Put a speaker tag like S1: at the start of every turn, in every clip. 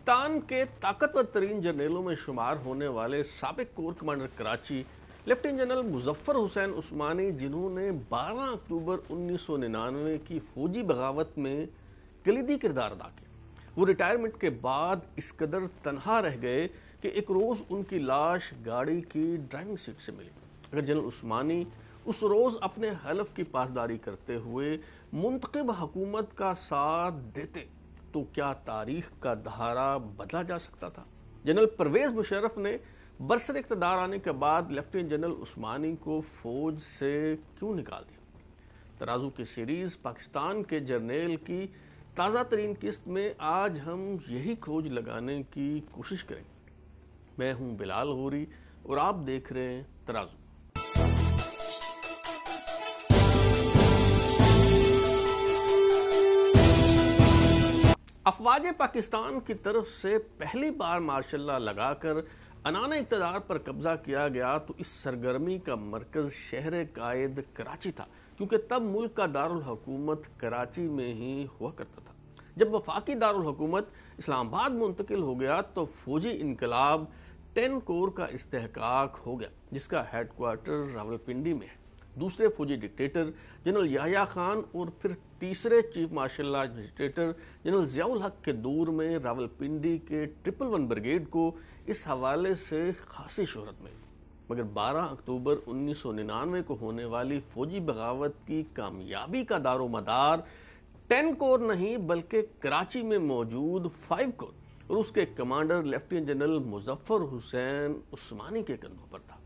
S1: पाकिस्तान के ताकतवर तरीन जर्नेलों में शुमार होने वाले सबक corps commander Karachi, lieutenant general Muzaffar Hussain Usmani, जिन्होंने 12 अक्टूबर 1999 की फौजी बगावत में कलीदी किरदार अदा किया वो रिटायरमेंट के बाद इस कदर तनहा रह गए कि एक रोज़ उनकी लाश गाड़ी की ड्राइविंग सीट से मिली। अगर जनरल उस्मानी उस रोज़ अपने हलफ की पासदारी करते हुए मुंतब हुकूमत का साथ देते तो क्या तारीख का धारा बदला जा सकता था? जनरल परवेज मुशर्रफ ने बरसर इकतदार आने के बाद लेफ्टिनेंट जनरल उस्मानी को फौज से क्यों निकाल दिया? तराजू की सीरीज़ पाकिस्तान के जर्नेल की ताज़ा तरीन किस्त में आज हम यही खोज लगाने की कोशिश करेंगे। मैं हूँ बिलाल होरी और आप देख रहे हैं तराजू। अफवाज पाकिस्तान की तरफ़ से पहली बार मार्शल लगाकर अनाना इकतदार पर कब्जा किया गया तो इस सरगर्मी का मरकज शहर कायद कराची था, क्योंकि तब मुल्क का दारुल हुकूमत कराची में ही हुआ करता था। जब वफाकी दारुल हुकूमत इस्लामाबाद मुंतकिल हो गया तो फौजी इनकलाब टेन कोर का इस्तेकाक हो गया, जिसका हेडक्वार्टर रावलपिंडी में है। दूसरे फौजी डिक्टेटर जनरल याया खान और फिर तीसरे chief martial dictator general Ziaul Haq के दौर में रावलपिंडी के ट्रिपल वन ब्रिगेड को इस हवाले से खासी शोहरत मिली। मगर 12 अक्टूबर 1999 को होने वाली फौजी बगावत की कामयाबी का दारो मदार टेन कोर नहीं, बल्कि कराची में मौजूद फाइव कोर और उसके commander lieutenant general Muzaffar Hussain Usmani के कंधों पर था।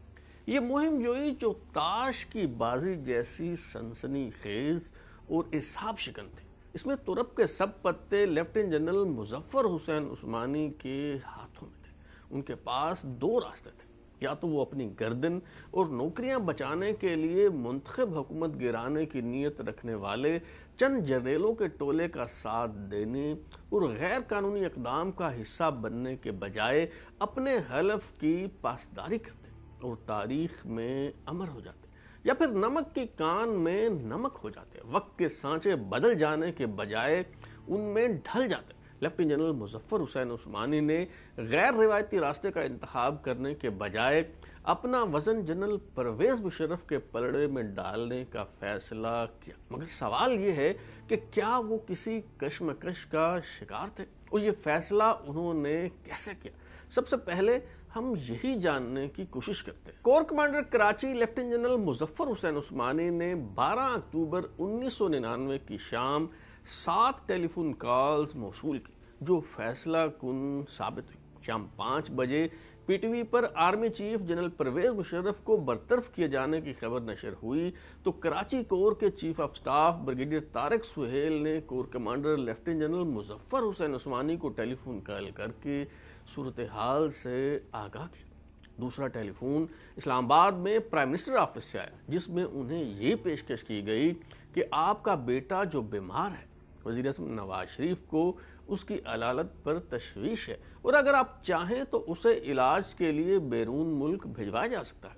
S1: ये मुहिम जोई जो ताश की बाजी जैसी सनसनी खेज और इसाब शिकन थी। इसमें तुरप के सब पत्ते लेफ्टिनेंट जनरल मुजफ्फर हुसैन उस्मानी के हाथों में थे। उनके पास दो रास्ते थे। या तो वो अपनी गर्दन और नौकरियाँ बचाने के लिए मुंतब हुकूमत गिराने की नीयत रखने वाले चंद जर्नेलों के टोले का साथ देने और गैर कानूनी इकदाम का हिस्सा बनने के बजाय अपने हलफ की पासदारी करते और तारीख में अमर हो जाते या फिर नमक की कान में नमक हो जाते वक्त के सांचे बदल जाने के बजाय उनमें ढल जाते लेफ्टिनेंट जनरल मुजफ्फर हुसैन उस्मानी ने गैर रिवायती रास्ते का इंतखब करने के बजाय अपना वज़न जनरल परवेज मुशरफ के पलड़े में डालने का फैसला किया। मगर सवाल ये है कि क्या वो किसी कश्मकश का शिकार थे? और ये फैसला उन्होंने कैसे किया? सबसे पहले हम यही जानने की कोशिश करते हैं। Corps commander Karachi lieutenant general Muzaffar Hussain Usmani ने 12 अक्टूबर 1999 की शाम सात टेलीफोन कॉल्स मौसूल की, जो फैसला कुन साबित हुई। शाम पाँच बजे पीटीवी पर army chief general Pervez Musharraf को बरतरफ किए जाने की खबर नशर हुई तो कराची कोर के chief of staff brigadier Tariq Suhail ने corps commander lieutenant general Muzaffar Hussain Usmani को टेलीफोन कॉल करके सूरत हाल से आगाह किया दूसरा टेलीफोन, इस्लामाबाद में प्राइम मिनिस्टर ऑफ़िस से आया, जिसमें उन्हें ये पेशकश की गई कि आपका बेटा जो बीमार है, वज़ीर अजम नवाज़ शरीफ को उसकी अदालत पर तशवीश है और अगर आप चाहें तो उसे इलाज के लिए बैरून मुल्क भिजवाया जा सकता है।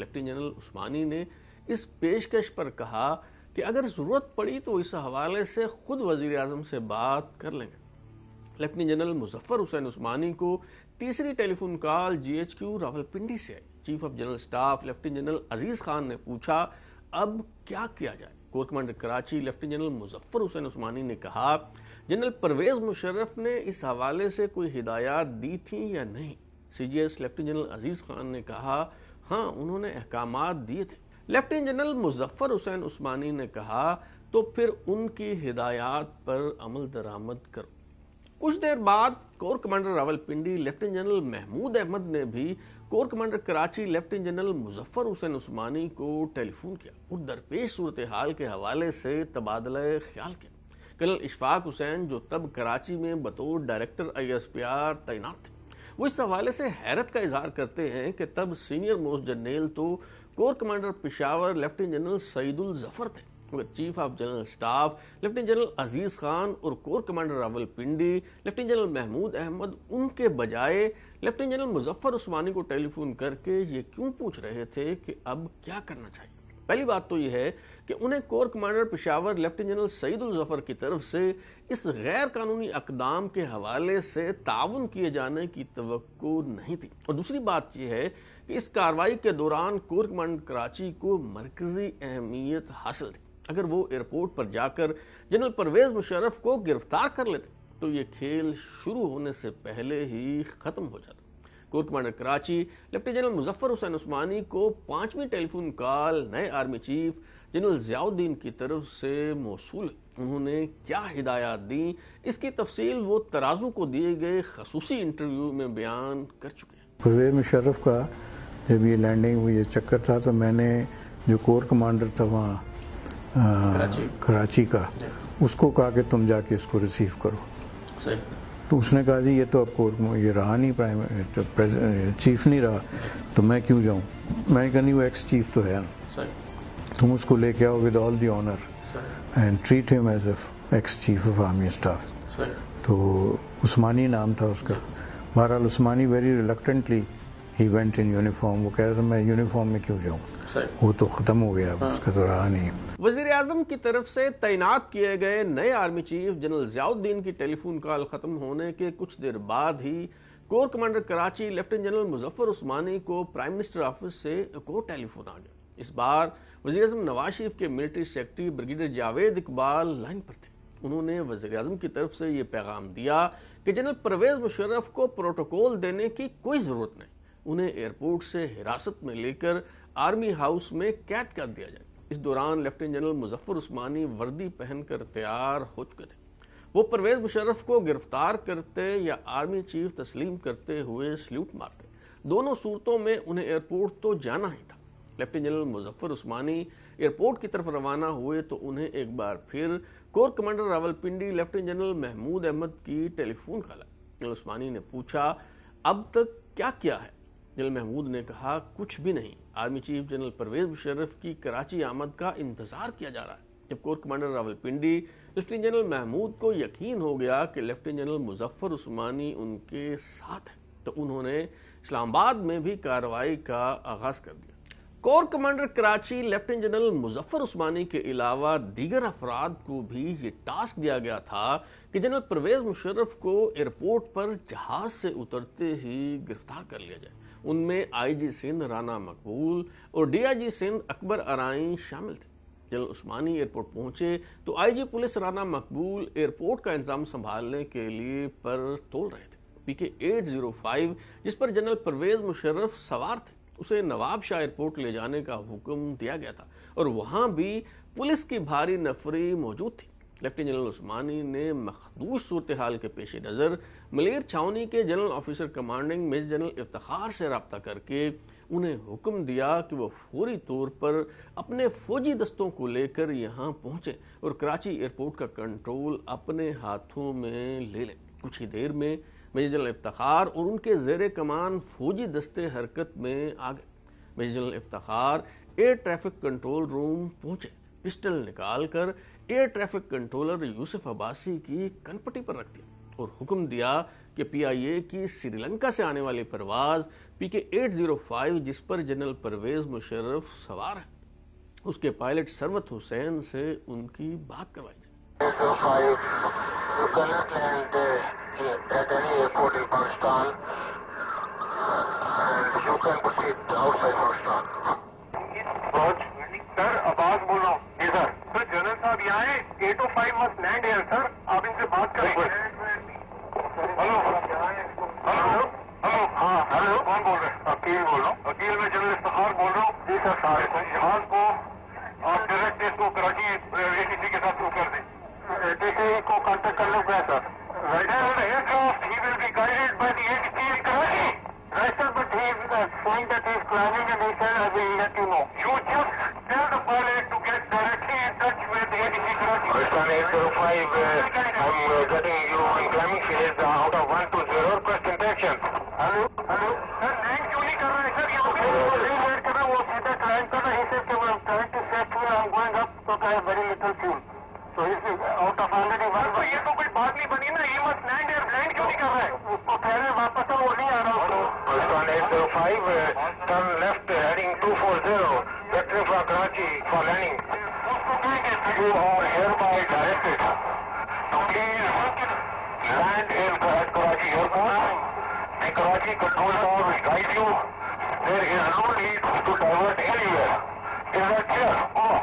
S1: लेफ्टिनेंट जनरल उस्मानी ने इस पेशकश पर कहा कि अगर ज़रूरत पड़ी तो इस हवाले से खुद वज़ी अजम से बात कर लेंगे। लेफ्टिनेंट जनरल मुजफ्फर हुसैन उस्मानी को तीसरी टेलीफोन कॉल जीएचक्यू रावलपिंडी से। आई chief of general staff lieutenant general Aziz Khan ने पूछा, अब क्या किया जाए? Corps commander Karachi lieutenant general Muzaffar Hussain Usmani ने कहा, जनरल परवेज मुशर्रफ ने इस हवाले से कोई हिदायत दी थी या नहीं? CGS lieutenant general Aziz Khan ने कहा हाँ उन्होंने अहकाम दिए थे। लेफ्टिनेंट जनरल मुजफ्फर हुसैन उस्मानी ने कहा तो फिर उनकी हिदायत पर अमल दरामद करो। कुछ देर बाद corps commander Rawalpindi, lieutenant general Mahmood Ahmed ने भी corps commander Karachi, lieutenant general Muzaffar Hussain Usmani को टेलीफोन किया। और दरपेश सूरत हाल के हवाले से तबादला ख्याल किया कर्नल इशफाक हुसैन, जो तब कराची में बतौर director I S P R तैनात थे। वो इस हवाले से हैरत का इजहार करते हैं कि तब सीनियर मोस्ट जनरल तो corps commander Peshawar, lieutenant general Saeedul Zafar थे। Chief of general staff lieutenant general Aziz Khan और corps commander Rawalpindi lieutenant general Mahmood Ahmed उनके बजाय लेफ्टिनेंट जनरल मुजफ्फर उस्मानी को टेलीफोन करके ये क्यों पूछ रहे थे कि अब क्या करना चाहिए? पहली बात तो यह है कि उन्हें corps commander Peshawar lieutenant general Saeedul Zafar की तरफ़ से इस गैर कानूनी अकदाम के हवाले से ताउन किए जाने की तो नहीं थी। और दूसरी बात यह है कि इस कार्रवाई के दौरान कोर कमांडर कराची को मरकजी अहमियत हासिल थी। अगर वो एयरपोर्ट पर जाकर जनरल परवेज मुशर्रफ को गिरफ़्तार कर लेते तो ये खेल शुरू होने से पहले ही खत्म हो जाता। Corps commander Karachi, lieutenant general Muzaffar Hussain Usmani को पांचवी टेलीफोन कॉल नए आर्मी चीफ जनरल जियाउद्दीन की तरफ़ से मौसू उन्होंने क्या हिदायत दी? इसकी तफसील वो तराजू को दिए गए खसूसी इंटरव्यू में बयान कर चुके हैं।
S2: परवेज मुशर्रफ का जब ये लैंडिंग हुई ये चक्कर था तो मैंने जो कोर कमांडर था वहाँ कराची।, कराची का? उसको कहा कि तुम जाके इसको रिसीव करो। सही। तो उसने कहा जी ये तो आपको ये रहा नहीं प्राइम तो चीफ नहीं रहा तो मैं क्यों जाऊँ? मैंने कहा नहीं वो एक्स चीफ तो है ना। तुम उसको लेके आओ with all the honour and treat him as ex chief of army staff तो उस्मानी नाम था उसका। बहरहाल Usmani very reluctantly he went in uniform वो कह रहा था मैं यूनिफॉर्म में क्यों जाऊँ? वो तो खत्म हो गया हाँ। उसका तो रहा नहीं।
S1: वज़ीर आज़म की तरफ़ से तैनात किए गए नए आर्मी चीफ जनरल जियाउद्दीन की टेलीफोन कॉल खत्म होने के कुछ देर बाद ही corps commander Karachi lieutenant general Muzaffar Usmani को प्राइम मिनिस्टर ऑफ़िस से एक और टेलीफोन आ गया। इस बार वजी अजम नवाज़ शरीफ के military secretary brigadier Javed Iqbal line पर थे। उन्होंने वजी अजम की तरफ़ से ये पैगाम दिया कि जनरल परवेज मुशर्रफ को प्रोटोकॉल देने की कोई ज़रूरत नहीं। उन्हें एयरपोर्ट से हिरासत में लेकर आर्मी हाउस में कैद कर दिया जाए। इस दौरान लेफ्टिनेंट जनरल मुजफ्फर उस्मानी वर्दी पहनकर तैयार हो चुके थे। वो परवेज मुशर्रफ को गिरफ़्तार करते या आर्मी चीफ तस्लीम करते हुए सल्यूट मारते। दोनों सूरतों में उन्हें एयरपोर्ट तो जाना ही था। Lieutenant general Muzaffar Usmani airport की तरफ़ रवाना हुए तो उन्हें एक बार फिर corps commander Rawalpindi, lieutenant general Mahmood Ahmed की टेलीफोन कॉल उस्मानी ने पूछा, अब तक क्या किया है? जनरल महमूद ने कहा, कुछ भी नहीं। Army chief general Pervez Musharraf की कराची आमद का इंतज़ार किया जा रहा है। जब corps commander Rawalpindi, lieutenant general Mahmood को यकीन हो गया कि लेफ्टिनेंट जनरल मुजफ्फर उस्मानी उनके साथ है तो उन्होंने इस्लामाबाद में भी कार्रवाई का आगाज़ कर दिया। Corps commander Karachi lieutenant general Muzaffar Usmani के अलावा दीगर अफराद को भी ये टास्क दिया गया था कि जनरल परवेज मुशर्रफ को एयरपोर्ट पर जहाज़ से उतरते ही गिरफ़्तार कर लिया जाए। उनमें आईजी सिंध राना मकबूल और डीआईजी सिंध, अकबर अराई शामिल थे। जनरल उस्मानी एयरपोर्ट पहुँचे तो आईजी पुलिस राना मकबूल एयरपोर्ट का इंतज़ाम संभालने के लिए पर तोल रहे थे। पीके 805 जिस पर जनरल परवेज मुशर्रफ सवार थे। उसे नवाब शाह एयरपोर्ट ले जाने का हुक्म दिया गया था और वहाँ भी पुलिस की भारी नफरी मौजूद थी। लेफ्टिनेंट जनरल उस्मानी ने मखदूश सूरत हाल के पेश नज़र मलेर छावनी के general officer commanding major general Iftikhar से रबता करके उन्हें हुक्म दिया कि वो फौरी तौर पर अपने फौजी दस्तों को लेकर यहाँ पहुँचे और कराची एयरपोर्ट का कंट्रोल अपने हाथों में ले लें। कुछ ही देर में मेजर जनरल इफ्तार और उनके जेर कमान फौजी दस्ते हरकत में आ गए। Major general Iftikhar air traffic control room पहुँचे। पिस्टल निकालकर air traffic controller Yusuf Abbasi की कनपटी पर रख दिया और हुक्म दिया कि पीआईए की श्रीलंका से आने वाली परवाज पीके 805 जिस पर जनरल परवेज मुशर्रफ सवार है, उसके पायलट सरवत हुसैन से उनकी बात करवाई जाए।
S3: बोलो इधर सर जनरल साहब यहाँ है eight O five must land है सर आप इनसे बात करेंगे हेलो हेलो हेलो हाँ हेलो कौन बोल रहे हैं? अकील बोल रहा हूँ। अकील मैं जनरल इफ्तार बोल रहा हूँ। जी सर साहब जहाज़ को आप डायरेक्ट इसको कराची एटीसी के साथ शुरू कर दें। एटीसी को कांटेक्ट कर लो क्या sir? Aircraft he will be guided by the ATC in Karachi Right, sir, but he is uh, saying that he is climbing and he said, I will let you know. 805, uh, I'm uh, getting you in climbing field uh, out of 120, request intention. Hello? Hello? Sir, land क्यों नहीं कर रहा है sir ये वो नहीं wait कर रहा वो सीधा क्लाइंब कर रहा है he said कि I'm trying to set fuel I'm going up so I have very little fuel. So he's out of already one. तो ये तो कोई बात नहीं बनी ना ये मत लैंड है लैंड क्यों नहीं कर रहा है उसको कह रहे हैं वापस वो नहीं आ रहा हूँ Pakistan 805 uh, turn left you are hereby directed to please land in at Karachi Airport. The Karachi Control Tower will guide you. There is no need to divert anywhere. Is that clear? Oh.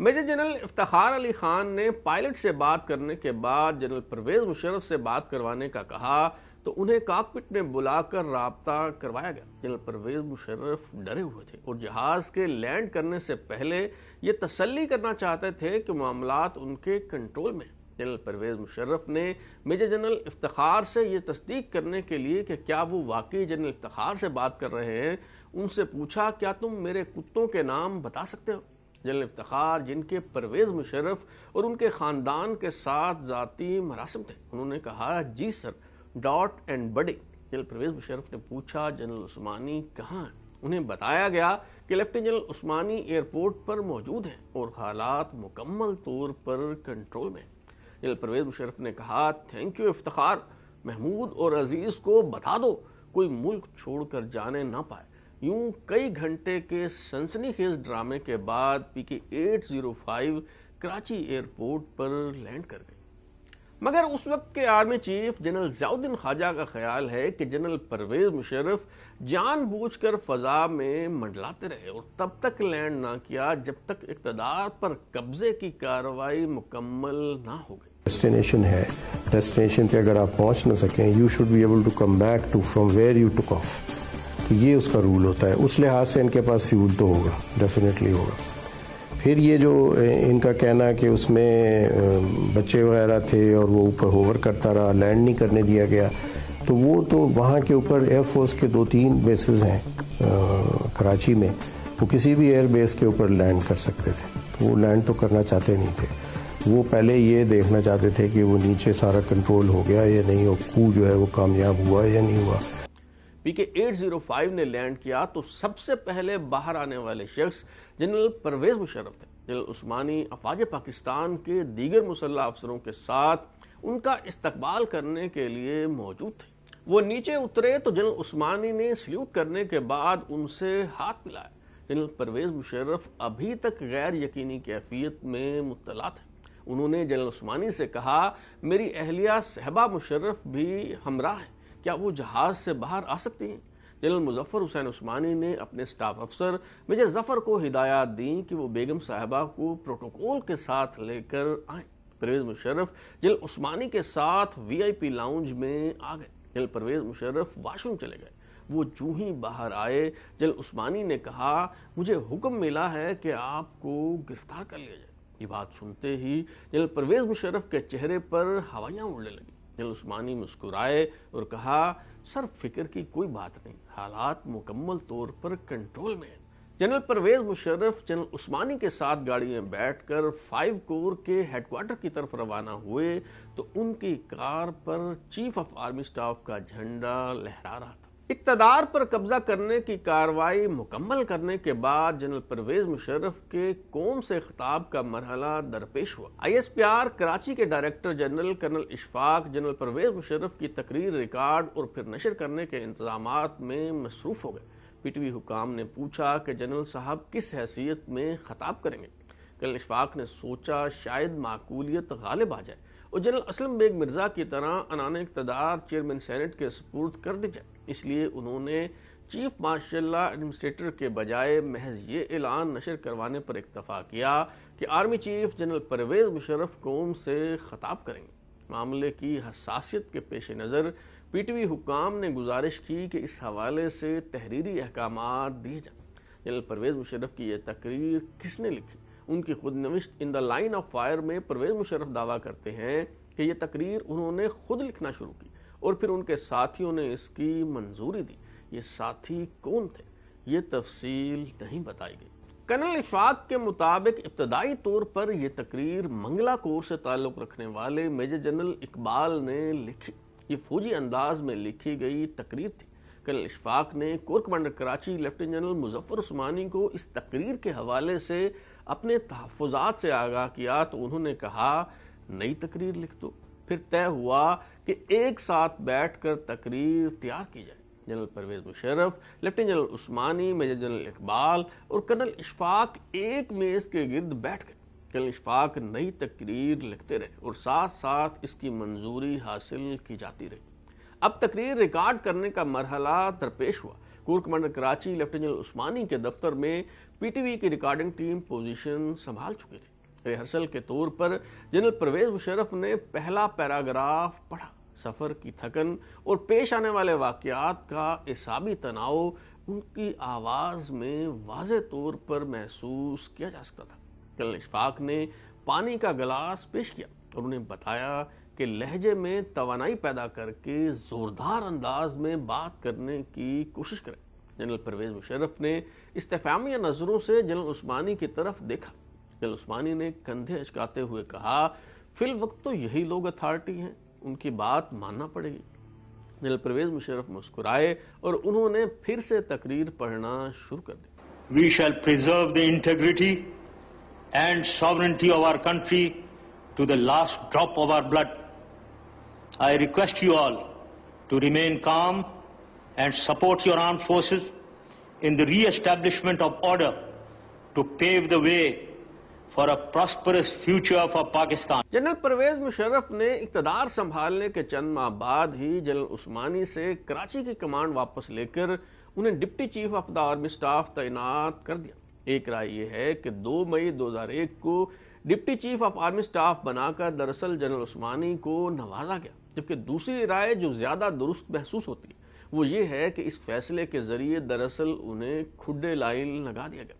S1: Major general Iftikhar Ali Khan ने pilot से बात करने के बाद general Pervez Musharraf से बात करवाने का कहा तो उन्हें काकपिट में बुलाकर रबता करवाया गया। जनरल परवेज मुशर्रफ डरे हुए थे और जहाज़ के लैंड करने से पहले ये तसल्ली करना चाहते थे कि मामला उनके कंट्रोल में जनरल परवेज मुशर्रफ ने मेजर जनरल इफ्तार से ये तस्दीक करने के लिए कि क्या वो वाकई जनरल इफ्तार से बात कर रहे हैं, उनसे पूछा, क्या तुम मेरे कुत्तों के नाम बता सकते हो? जनरल इफ्तार, जिनके परवेज मुशर्रफ और उनके ख़ानदान के साथ ज़ाती मरासम थे, उन्होंने कहा, जी सर डॉट एंड बडे। जनरल परवेज मुशर्रफ ने पूछा, जनरल उस्मानी कहाँ उन्हें बताया गया कि लेफ्टिनेंट जनरल उस्मानी एयरपोर्ट पर मौजूद हैं और हालात मुकम्मल तौर पर कंट्रोल में जनरल परवेज मुशरफ ने कहा, थैंक यू इफ्तार महमूद और अज़ीज़ को बता दो, कोई मुल्क छोड़कर जाने ना पाए। यूँ कई घंटे के सनसनीखेज ड्रामे के बाद पीके 805 कराची एयरपोर्ट पर लैंड कर गए। मगर उस वक्त के army chief general Ziauddin Khawaja का ख्याल है कि जनरल परवेज मुशर्रफ जानबूझकर फजा में मंडलाते रहे और तब तक लैंड ना किया जब तक इकतदार पर कब्जे की कार्रवाई मुकम्मल ना हो गई।
S4: डेस्टिनेशन है। डेस्टिनेशन पे अगर आप पहुँच ना सकें you should be able to come back to from where you took off तो ये उसका रूल होता है। उस लिहाज से इनके पास फ्यूल तो होगा। डेफिनेटली होगा। फिर ये जो इनका कहना कि उसमें बच्चे वगैरह थे और वो ऊपर होवर करता रहा, लैंड नहीं करने दिया गया तो वो तो वहाँ के ऊपर एयरफोर्स के दो तीन बेसिस हैं कराची में, वो किसी भी एयर बेस के ऊपर लैंड कर सकते थे। वो लैंड तो करना चाहते नहीं थे। वो पहले ये देखना चाहते थे कि वो नीचे सारा कंट्रोल हो गया या नहीं, और कू जो है वो कामयाब हुआ या नहीं हुआ।
S1: पीके 805 ने लैंड किया तो सबसे पहले बाहर आने वाले शख्स जनरल परवेज मुशर्रफ थे। जनरल उस्मानी अफवाज पाकिस्तान के दीगर मुसल्ह अफसरों के साथ उनका इस्तकबाल करने के लिए मौजूद थे। वो नीचे उतरे तो जनरल उस्मानी ने सल्यूट करने के बाद उनसे हाथ मिलाया। जनरल परवेज मुशर्रफ अभी तक गैर यकीनी कैफियत में मुतला थे। उन्होंने जनरल उस्मानी से कहा, मेरी अहलिया सहबा मुशर्रफ भी हमरा है। क्या वो जहाज़ से बाहर आ सकती हैं? जनरल मुजफ्फर हुसैन उस्मानी ने अपने स्टाफ अफसर मेजर ज़फ़र को हिदायत दी कि वो बेगम साहिबा को प्रोटोकॉल के साथ लेकर आए। परवेज मुशर्रफ जनरल उस्मानी के साथ वीआईपी लाउंज में आ गए। जनरल परवेज मुशर्रफ वाशरूम चले गए। वो जू ही बाहर आए, जनरल उस्मानी ने कहा, मुझे हुक्म मिला है कि आपको गिरफ़्तार कर लिया जाए। ये बात सुनते ही जनरल परवेज मुशर्रफ के चेहरे पर हवाइयाँ उड़ने लगी। जनरल उस्मानी मुस्कुराए और कहा, सर, फ़िक्र की कोई बात नहीं। हालात मुकम्मल तौर पर कंट्रोल में जनरल परवेज मुशर्रफ, जनरल उस्मानी के साथ गाड़ी में बैठकर फाइव कोर के हेडक्वार्टर की तरफ़ रवाना हुए तो उनकी कार पर चीफ ऑफ़ आर्मी स्टाफ का झंडा लहरा रहा था। इकतदार पर कब्जा करने की कार्रवाई मुकम्मल करने के बाद जनरल परवेज मुशर्रफ के कौम से खिताब का मरहला दरपेश हुआ। I S P R Karachi के director general colonel Ishfaq, general Pervez Musharraf की तकरीर रिकॉर्ड और फिर नशर करने के इंतज़ाम में मसरूफ हो गए। पी टी वी हुकाम ने पूछा कि जनरल साहब किस हैसियत में खताब करेंगे? कर्नल इशफाक ने सोचा शायद माकूलियत गालिब आ जाए। और जनरल असलम बेग मिर्ज़ा की तरह अनान इकतदार चेयरमैन सेनेट के सपूर्द कर दी जाए। इसलिए उन्होंने चीफ मार्शल एडमिनिस्ट्रेटर के बजाय महज ये ऐलान नशर करवाने पर इतफा किया कि army chief general Pervez Musharraf कौम से खताब करेंगे। मामले की हसासियत के पेश नज़र पी टी वी हुकाम ने गुजारिश की कि इस हवाले से तहरीरी अहकाम दिए जाए। जनरल परवेज मुशरफ की यह तकरीर किसने लिखी? उनकी खुद नविश्त in the line of fire में परवेज मुशरफ दावा करते हैं कि यह तकरीर उन्होंने खुद लिखना शुरू की और फिर उनके साथियों ने इसकी मंजूरी दी। ये साथी कौन थे? ये तफसील नहीं बताई गई। कर्नल इशफाक के मुताबिक इब्तदाई तौर पर यह तकरीर मंगला कोर से ताल्लुक़ रखने वाले मेजर जनरल इकबाल ने लिखी। ये फौजी अंदाज में लिखी गई तकरीर थी। कर्नल इशफाक ने corps commander Karachi lieutenant general Muzaffar Usmani को इस तकरीर के हवाले से अपने तहफात से आगाह किया तो उन्होंने कहा, नई तकरीर लिख दो। फिर तय हुआ कि एक साथ बैठकर तकरीर तैयार की जाए। General Pervez Musharraf lieutenant general Usmani, major general Iqbal और कर्नल इशफाक एक मेज के गिर्द बैठ गए। कर्नल इशफाक नई तकरीर लिखते रहे और साथ साथ इसकी मंजूरी हासिल की जाती रही। अब तकरीर रिकॉर्ड करने का मरहला दरपेश हुआ। Corps commander Karachi, lieutenant general Usmani के दफ्तर में पीटीवी की रिकॉर्डिंग टीम पोजीशन संभाल चुकी थी। रिहर्सल के तौर पर जनरल परवेज मुशरफ ने पहला पैराग्राफ पढ़ा। सफ़र की थकन और पेश आने वाले वाकयात का हिसाबी तनाव उनकी आवाज़ में वाज तौर पर महसूस किया जा सकता था। कल इशफाक ने पानी का गिलास पेश किया और उन्हें बताया कि लहजे में तवानाई पैदा करके ज़ोरदार अंदाज में बात करने की कोशिश करें। जनरल परवेज मुशर्रफ ने इस्तेफामिया नज़रों से जनरल उस्मानी की तरफ़ देखा। जनरल उस्मानी ने कंधे अचकाते हुए कहा, फिल वक्त तो यही लोग अथॉरिटी हैं, उनकी बात मानना पड़ेगी। जनरल परवेज मुशर्रफ मुस्कुराए और उन्होंने फिर से तकरीर पढ़ना शुरू कर दी।
S5: We shall preserve the integrity and sovereignty of our country to the last drop of our blood I request you all to remain calm and support your armed forces in the re-establishment of order to pave the way for a prosperous future for Pakistan.
S1: General Pervez Musharraf ने इकतदार संभालने के चंद माह बाद ही general Usmani से कराची की command वापस लेकर उन्हें deputy chief of the army staff तैनात कर दिया एक राय यह है कि 2 मई 2001 को deputy chief of army staff बनाकर दरअसल जनरल उस्मानी को नवाजा गया जबकि दूसरी राय जो ज़्यादा दुरुस्त महसूस होती है, वो ये है कि इस फैसले के ज़रिए दरअसल उन्हें खुडे लाइन लगा दिया गया।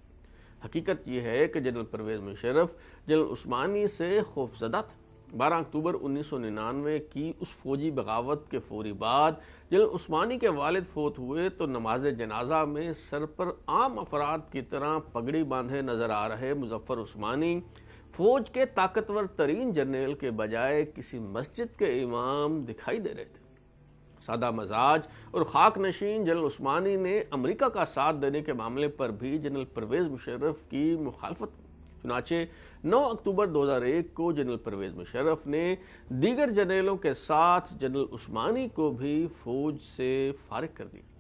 S1: हकीकत यह है कि जनरल परवेज मुशरफ जनरल उस्मानी से खौफजदा थे। बारह अक्टूबर उन्नीस सौ निन्यानवे की उस फौजी बगावत के फौरी बाद जनरल उस्मानी के वालिद फोत हुए तो नमाज़ जनाजा में सर पर आम अफराद की तरह पगड़ी बांधे नज़र आ रहे मुजफ्फर उस्मानी। फौज के ताकतवर तरीन जर्नल के बजाय किसी मस्जिद के इमाम दिखाई दे रहे थे। सादा मजाज और खाक नशीन जनरल उस्मानी ने अमेरिका का साथ देने के मामले पर भी जनरल परवेज मुशर्रफ की मुखालफत चुनाचे 9 अक्टूबर 2001 को जनरल परवेज मुशर्रफ ने दीगर जनरलों के साथ जनरल उस्मानी को भी फौज से फारिग कर दिया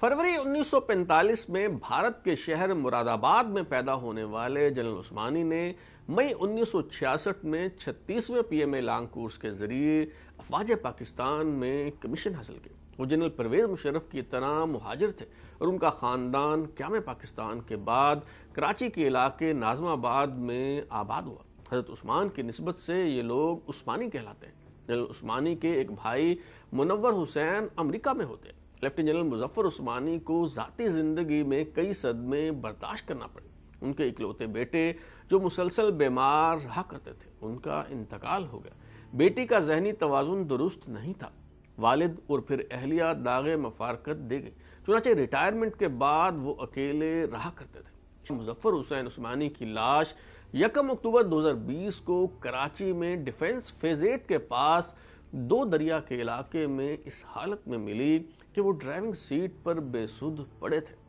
S1: फरवरी 1945 में भारत के शहर मुरादाबाद में पैदा होने वाले जनरल उस्मानी ने मई 1966 में 36वें पीएमए लॉन्ग कोर्स के ज़रिए अफवाज पाकिस्तान में कमीशन हासिल की। वो जनरल परवेज मुशरफ की तरह मुहाजिर थे और उनका ख़ानदान क्याम पाकिस्तान के बाद कराची के इलाके नाजमाबाद में आबाद हुआ। हज़रत उस्मान की नस्बत से ये लोग उस्मानी कहलाते हैं। जनरल उस्मानी के एक भाई मुनवर हुसैन अमरीका में होते हैं। लेफ्टिनेंट जनरल मुजफ्फर उस्मानी को ज़ाती ज़िंदगी में कई सदमे बर्दाश्त करना पड़े। उनके इकलौते बेटे जो मुसलसल बीमार रहा करते थे, उनका इंतकाल हो गया। बेटी का जहनी तोज़ुन दुरुस्त नहीं था। वालिद और फिर अहलिया दागे मफारकत दे गई। चुनाचे रिटायरमेंट के बाद वो अकेले रहा करते थे। मुजफ्फर हुसैन उस्मानी की लाश यकम अक्टूबर 2020 को कराची में डिफेंस फेजेट के पास दो दरिया के इलाके में इस हालत में मिली कि वो ड्राइविंग सीट पर बेसुध पड़े थे।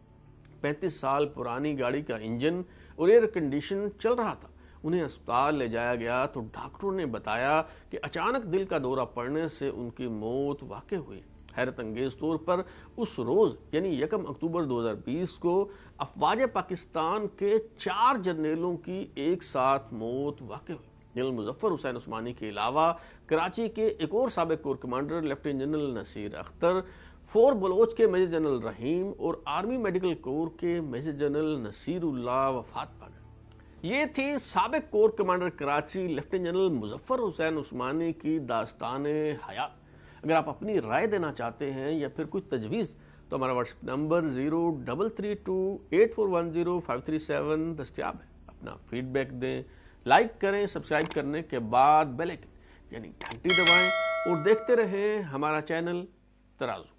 S1: पैंतीस साल पुरानी गाड़ी का इंजन और एयर कंडीशन चल रहा था। उन्हें अस्पताल ले जाया गया तो डॉक्टरों ने बताया कि अचानक दिल का दौरा पड़ने से उनकी मौत वाक़ हुई। हैरत अंगेज तौर पर उस रोज़, यानी यकम अक्टूबर 2020 को, अफवाज पाकिस्तान के चार जर्नेलों की एक साथ मौत वाक़ हुई। जनरल मुजफ्फर हुसैन उस्मानी के अलावा, कराची के एक और सबक corps commander, lieutenant general Naseer Akhtar four Baloch के मेजर जनरल रहीम और आर्मी मेडिकल कोर के मेजर जनरल नसीरुल्लाह वफात पा गए। ये थी सबक corps commander Karachi, lieutenant general Muzaffar Hussain Usmani की दास्तान हयात अगर आप अपनी राय देना चाहते हैं या फिर कुछ तजवीज़ तो हमारा WhatsApp number zero double three two eight four one zero five three seven दस्तियाब है। अपना फीडबैक दें, लाइक करें, सब्सक्राइब करने के बाद बेल यानी घंटी दबाएँ और देखते रहें हमारा चैनल तराजू।